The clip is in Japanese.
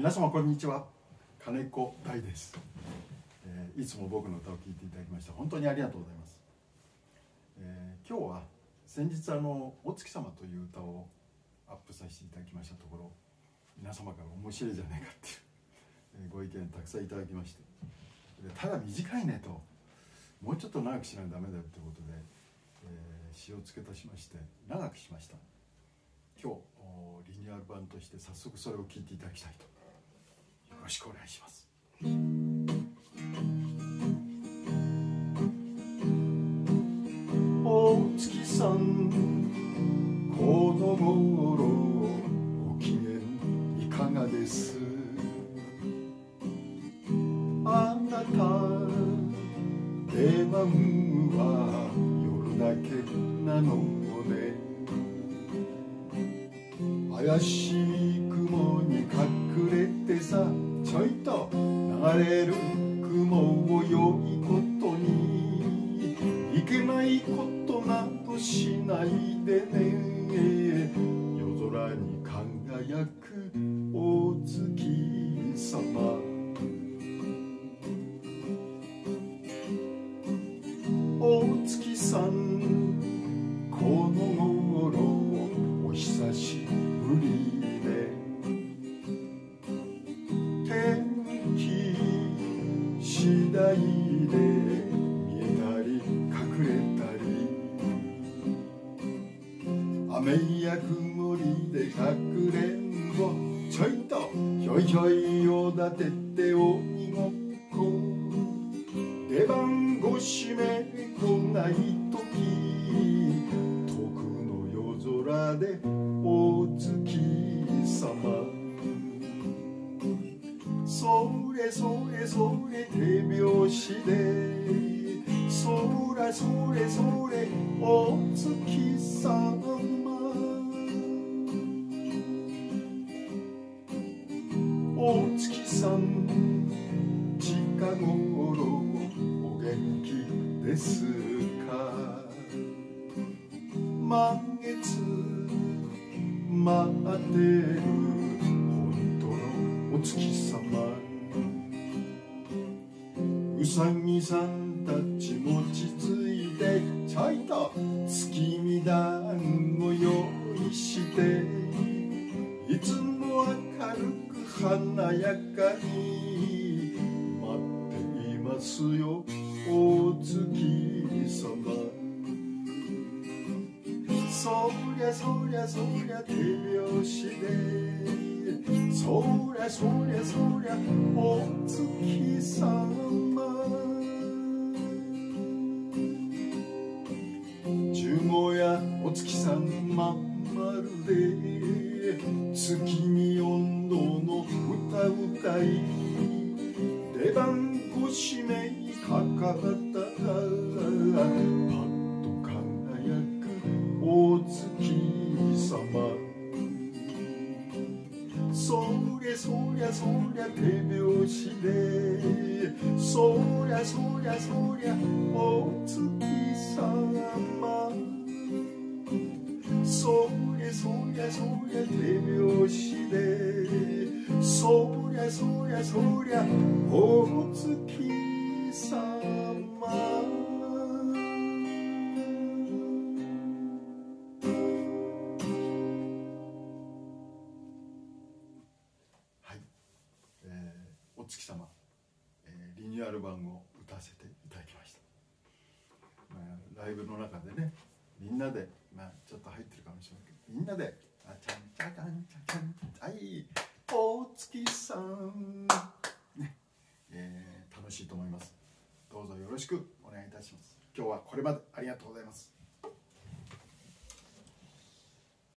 皆様こんにちは。金子大です、えー、いつも僕の歌を聴いていただきまして本当にありがとうございます、えー、今日は先日あの「お月様」という歌をアップさせていただきましたところ皆様から面白いじゃないかっていう、え、ご意見たくさんいただきましてただ短いねともうちょっと長くしないとダメだよということで、えー、詩を付け足しまして長くしました。今日リニューアル版として早速それを聞いていただきたいと。しくお願いします。お月さんこの頃ご機嫌いかがです？あなた出番は夜だけなのね怪しい雲に隠れてさちょいと流れる雲を良いことにいけないことなどしないでね。夜空に輝くお月様。お月さん次第で見えたり隠れたり雨や曇りでかくれんぼ。ちょいとひょいひょいを立てて鬼ごっこ。出番ごしめ来ない時遠くの夜空でお月様。それそれそれ手拍子で。そらそれそれお月様。お月さん近頃お元気ですか？満月待ってる。さぎさんたちもちついてちょいと月見団を用意して。いつも明るく華やかに待っていますよお月様。そりゃそりゃそりゃ手拍子で。そりゃそりゃそりゃお月様。で月見温度の歌歌い。出番ご指名かかった。パお月様。そりゃそりゃそりゃ手拍子で。そりゃそりゃそりゃお月そりゃそりゃそりゃお月様はいお月様、えー、リニューアル版を歌わせていただきました、まあ、ライブの中でねみんなで、まあ、ちょっと入ってるかもしれないけどみんなで「あちゃんちゃかんちゃかんはい。月さん」ね。えー、楽しいと思います。どうぞよろしくお願いいたします。今日はこれまでありがとうございます。